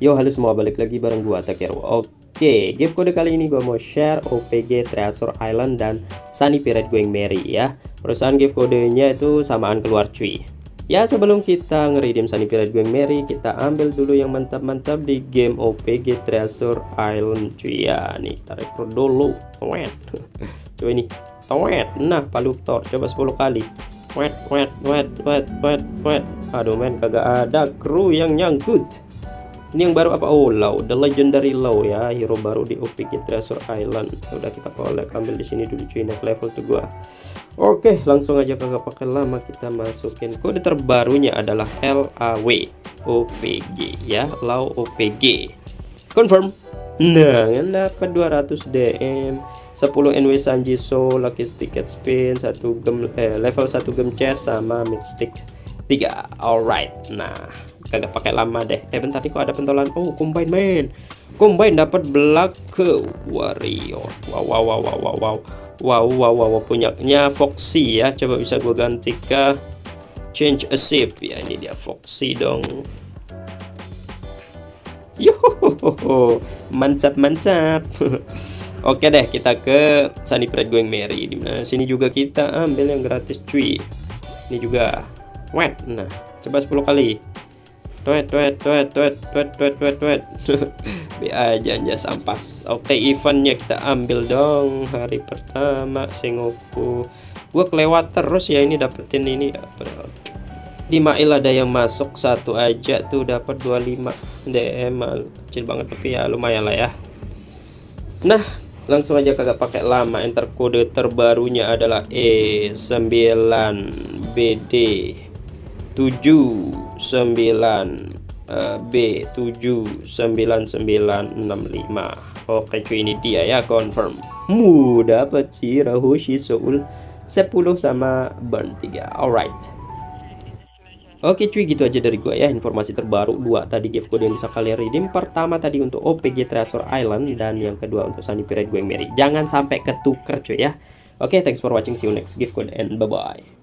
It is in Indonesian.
Yo halo semua balik lagi bareng gua Takeru Oke gift kode kali ini gua mau share OPG Treasure Island dan Sunny Pirate Going Merry ya. Perusahaan gift kodenya itu samaan keluar cuy. Ya sebelum kita ngeridim Sunny Pirate Going Merry Kita ambil dulu yang mantap-mantap di game OPG Treasure Island cuy. Ya Nih tarik dulu. Tuet Coba ini. Tuet Nah palu tor. Coba 10 kali. Wet wet wet wet wet wet. Aduh men kagak ada kru yang nyangkut ini yang baru apa? Oh low the legendary low ya. Hero baru di OPG Treasure Island. Udah kita collect ambil di sini dulu cuy. Naik level tuh gua. Oke langsung aja kagak pakai lama kita masukin. Kode terbarunya adalah LAW OPG ya. Low OPG confirm. Nah dapat 200 DM 10 NW Sanji So Lucky Ticket Spin satu gem, eh, level 1 gem chest sama Mystic 3 alright nah kagak pakai lama deh eh bentar nih kok ada pentolan oh combine man combine dapat black ke warrior wow wow wow wow wow wow wow wow wow, wow. punyanya Foxy ya coba bisa gue ganti ke change a ship ya ini dia Foxy dong Yo, mantap mantap. Oke deh, kita ke Sunny Pride Going Merry. Di mana sini juga kita ambil yang gratis cuy. Ini juga. Wet. Nah, coba 10 kali. Tuet, tuet, tuet, tuet, tuet, tuet, tuet, tuet. Be aja aja sampas. Oke, eventnya kita ambil dong. Hari pertama Sengoku. Gua kelewat terus ya ini dapetin ini. Di Mail ada yang masuk satu aja tuh dapat 25 DM kecil banget tapi ya lumayan lah ya. Nah, langsung aja kagak pakai lama enter kode terbarunya adalah E9BD 79 B79965 Oke cuy ini dia ya confirm. Mu dapat si Rahoshi Soul 10 sama burn 3 alright. Oke cuy gitu aja dari gue ya informasi terbaru dua tadi gift code yang bisa kalian redeem. Pertama tadi untuk OPG Treasure Island dan yang kedua untuk Sunny Pirate Going Merry jangan sampai ketuker cuy ya. Oke thanks for watching. See you next. Gift code and bye bye